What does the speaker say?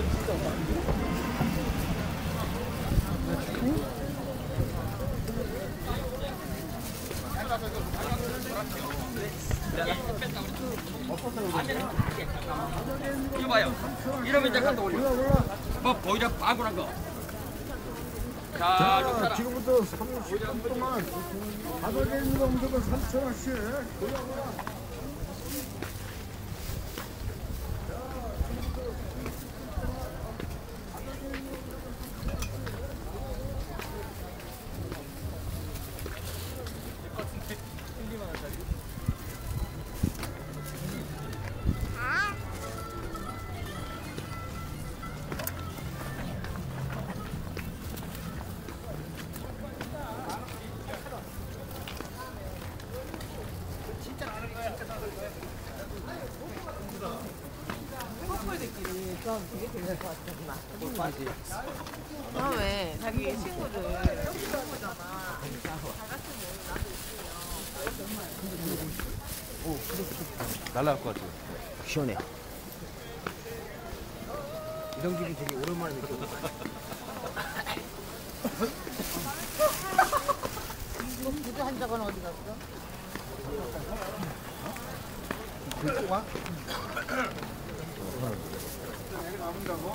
진짜 많이 거 봐요. 이러면 이제 갖다 올려. 뭐 보이라 빠구란 거. 자, 자. 지금부터 30분 동안 바닥에 있는 놈들은 3천원씩 아 왜? 자기 친구들 날라갈 것 같아요. 시원해. 이성집이 되게 오랜만에 느껴. 부두 한 적은 어디 갔어? 와? 나온다고?